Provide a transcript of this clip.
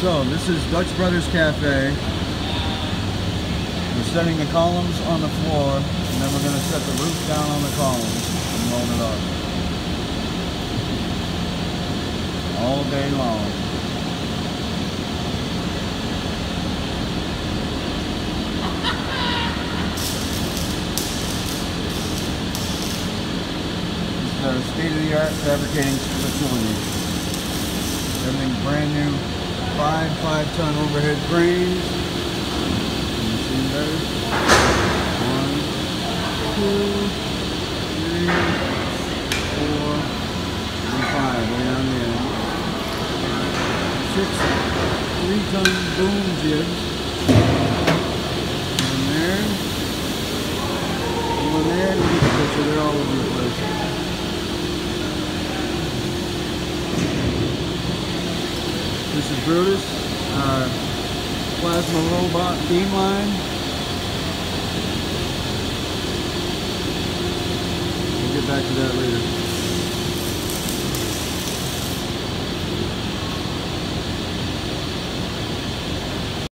So this is Dutch Brothers Cafe. We're setting the columns on the floor, and then we're going to set the roof down on the columns and load it up. All day long. Is our state-of-the-art fabricating facility. Everything's brand new. Five five-ton overhead cranes. See better? One, two, three, four, and five way down the end. Six three-ton boom jibs. One there. One there. Picture. They're all over the place. This is Brutus, our plasma robot beamline. We'll get back to that later.